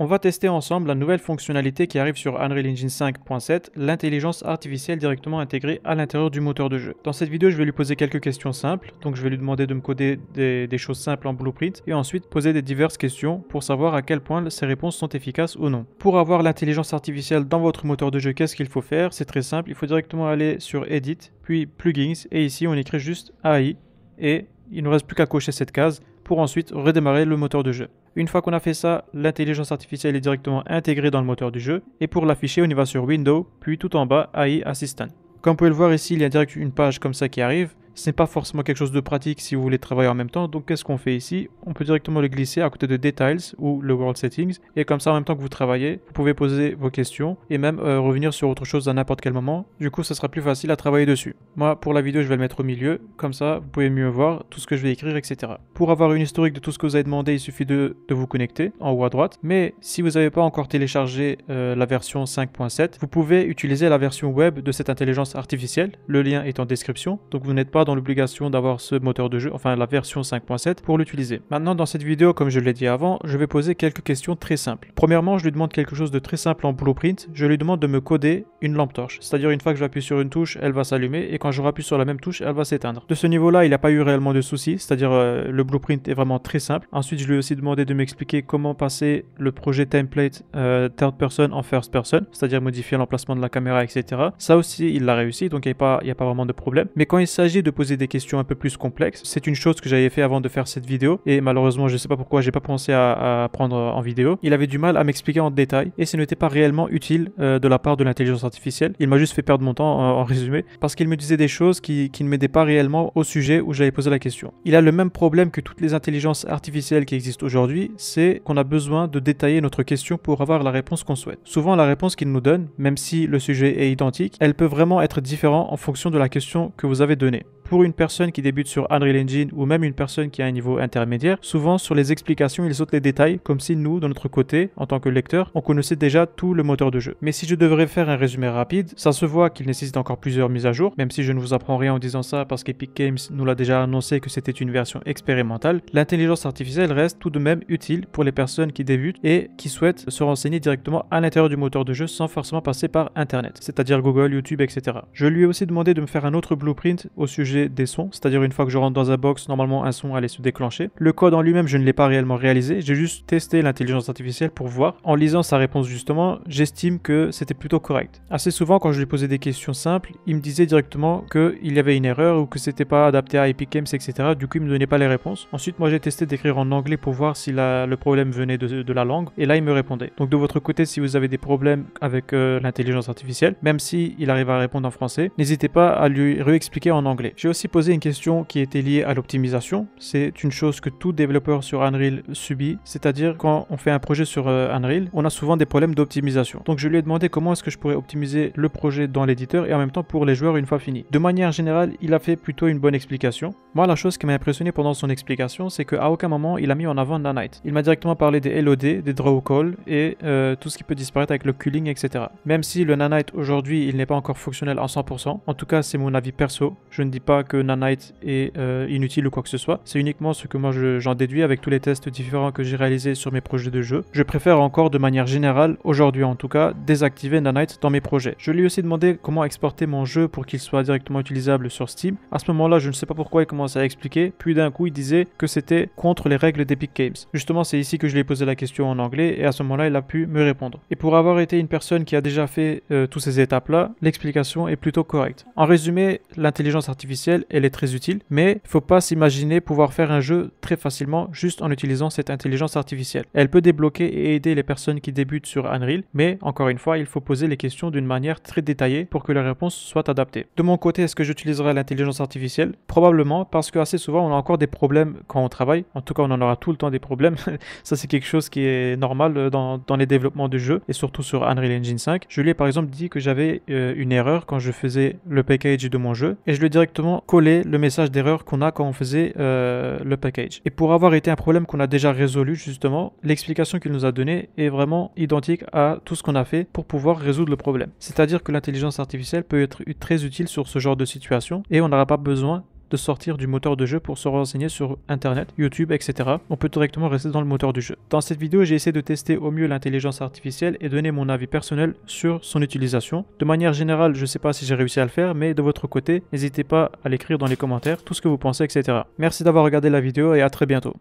On va tester ensemble la nouvelle fonctionnalité qui arrive sur Unreal Engine 5.7, l'intelligence artificielle directement intégrée à l'intérieur du moteur de jeu. Dans cette vidéo, je vais lui poser quelques questions simples, donc je vais lui demander de me coder des, choses simples en blueprint et ensuite poser des diverses questions pour savoir à quel point ces réponses sont efficaces ou non. Pour avoir l'intelligence artificielle dans votre moteur de jeu, qu'est-ce qu'il faut faire? C'est très simple, il faut directement aller sur Edit, puis Plugins et ici on écrit juste AI et il ne reste plus qu'à cocher cette case pour ensuite redémarrer le moteur de jeu. Une fois qu'on a fait ça, l'intelligence artificielle est directement intégrée dans le moteur du jeu et pour l'afficher, on y va sur Windows, puis tout en bas AI Assistant. Comme vous pouvez le voir ici, il y a direct une page comme ça qui arrive ce n'est pas forcément quelque chose de pratique si vous voulez travailler en même temps. Donc qu'est-ce qu'on fait ici? On peut directement le glisser à côté de Details ou le World Settings. Et comme ça, en même temps que vous travaillez, vous pouvez poser vos questions et même euh, revenir sur autre chose à n'importe quel moment. Du coup, ça sera plus facile à travailler dessus. Moi, pour la vidéo, je vais le mettre au milieu. Comme ça, vous pouvez mieux voir tout ce que je vais écrire, etc. Pour avoir une historique de tout ce que vous avez demandé, il suffit de, vous connecter en haut à droite. Mais si vous n'avez pas encore téléchargé euh, la version 5.7, vous pouvez utiliser la version web de cette intelligence artificielle. Le lien est en description. Donc vous n'êtes pas dans l'obligation d'avoir ce moteur de jeu, enfin la version 5.7 pour l'utiliser. Maintenant dans cette vidéo, comme je l'ai dit avant, je vais poser quelques questions très simples. Premièrement, je lui demande quelque chose de très simple en blueprint. Je lui demande de me coder une lampe torche. C'est-à-dire une fois que j'appuie sur une touche, elle va s'allumer et quand je rappuie sur la même touche, elle va s'éteindre. De ce niveau-là, il n'a pas eu réellement de soucis, c'est-à-dire euh, le blueprint est vraiment très simple. Ensuite, je lui ai aussi demandé de m'expliquer comment passer le projet template euh, third person en first person, c'est-à-dire modifier l'emplacement de la caméra, etc. Ça aussi, il l'a réussi, donc il n'y a, a pas vraiment de problème. Mais quand il s'agit de poser des questions un peu plus complexes. C'est une chose que j'avais fait avant de faire cette vidéo et malheureusement je sais pas pourquoi j'ai pas pensé à, prendre en vidéo. Il avait du mal à m'expliquer en détail et ce n'était pas réellement utile euh, de la part de l'intelligence artificielle. Il m'a juste fait perdre mon temps en, résumé parce qu'il me disait des choses qui, qui ne m'aidaient pas réellement au sujet où j'avais posé la question. Il a le même problème que toutes les intelligences artificielles qui existent aujourd'hui, c'est qu'on a besoin de détailler notre question pour avoir la réponse qu'on souhaite. Souvent la réponse qu'il nous donne, même si le sujet est identique, elle peut vraiment être différente en fonction de la question que vous avez donnée pour une personne qui débute sur Unreal Engine ou même une personne qui a un niveau intermédiaire, souvent sur les explications, il saute les détails comme si nous, de notre côté, en tant que lecteur, on connaissait déjà tout le moteur de jeu. Mais si je devrais faire un résumé rapide, ça se voit qu'il nécessite encore plusieurs mises à jour, même si je ne vous apprends rien en disant ça parce qu'Epic Games nous l'a déjà annoncé que c'était une version expérimentale, l'intelligence artificielle reste tout de même utile pour les personnes qui débutent et qui souhaitent se renseigner directement à l'intérieur du moteur de jeu sans forcément passer par Internet, c'est-à-dire Google, YouTube, etc. Je lui ai aussi demandé de me faire un autre blueprint au sujet des sons, c'est-à-dire une fois que je rentre dans un box, normalement un son allait se déclencher. Le code en lui-même, je ne l'ai pas réellement réalisé, j'ai juste testé l'intelligence artificielle pour voir. En lisant sa réponse justement, j'estime que c'était plutôt correct. Assez souvent, quand je lui posais des questions simples, il me disait directement qu'il y avait une erreur ou que c'était pas adapté à Epic Games, etc. Du coup, il me donnait pas les réponses. Ensuite, moi j'ai testé d'écrire en anglais pour voir si le problème venait de, la langue, et là il me répondait. Donc de votre côté, si vous avez des problèmes avec euh, l'intelligence artificielle, même si arrive à répondre en français, n'hésitez pas à lui réexpliquer en anglais. Aussi posé une question qui était liée à l'optimisation. C'est une chose que tout développeur sur Unreal subit, c'est-à-dire quand on fait un projet sur euh, Unreal, on a souvent des problèmes d'optimisation. Donc je lui ai demandé comment est-ce que je pourrais optimiser le projet dans l'éditeur et en même temps pour les joueurs une fois fini. De manière générale, il a fait plutôt une bonne explication. Moi, la chose qui m'a impressionné pendant son explication, c'est qu'à aucun moment il a mis en avant Nanite. Il m'a directement parlé des LOD, des draw call et euh, tout ce qui peut disparaître avec le culling, etc. Même si le Nanite aujourd'hui il n'est pas encore fonctionnel à 100%, en tout cas c'est mon avis perso. Je ne dis pas que Nanite est euh, inutile ou quoi que ce soit. C'est uniquement ce que moi j'en déduis avec tous les tests différents que j'ai réalisés sur mes projets de jeu. Je préfère encore de manière générale, aujourd'hui en tout cas, désactiver Nanite dans mes projets. Je lui ai aussi demandé comment exporter mon jeu pour qu'il soit directement utilisable sur Steam. À ce moment-là, je ne sais pas pourquoi il commençait à expliquer, puis d'un coup il disait que c'était contre les règles d'Epic Games. Justement, c'est ici que je lui ai posé la question en anglais et à ce moment-là, il a pu me répondre. Et pour avoir été une personne qui a déjà fait euh, toutes ces étapes-là, l'explication est plutôt correcte. En résumé, l'intelligence artificielle, elle est très utile, mais il faut pas s'imaginer pouvoir faire un jeu très facilement juste en utilisant cette intelligence artificielle. Elle peut débloquer et aider les personnes qui débutent sur Unreal, mais encore une fois, il faut poser les questions d'une manière très détaillée pour que les réponses soient adaptées. De mon côté, est-ce que j'utiliserai l'intelligence artificielle? Probablement, parce que assez souvent, on a encore des problèmes quand on travaille. En tout cas, on en aura tout le temps des problèmes. Ça, c'est quelque chose qui est normal dans, dans, les développements de jeux et surtout sur Unreal Engine 5. Je lui ai par exemple dit que j'avais euh, une erreur quand je faisais le package de mon jeu et je lui ai directement collé le message d'erreur qu'on a quand on faisait euh, le package. Et pour avoir été un problème qu'on a déjà résolu justement, l'explication qu'il nous a donnée est vraiment identique à tout ce qu'on a fait pour pouvoir résoudre le problème. C'est-à-dire que l'intelligence artificielle peut être très utile sur ce genre de situation et on n'aura pas besoin de sortir du moteur de jeu pour se renseigner sur internet, YouTube, etc. On peut directement rester dans le moteur du jeu. Dans cette vidéo, j'ai essayé de tester au mieux l'intelligence artificielle et donner mon avis personnel sur son utilisation. De manière générale, je ne sais pas si j'ai réussi à le faire, mais de votre côté, n'hésitez pas à l'écrire dans les commentaires, tout ce que vous pensez, etc. Merci d'avoir regardé la vidéo et à très bientôt.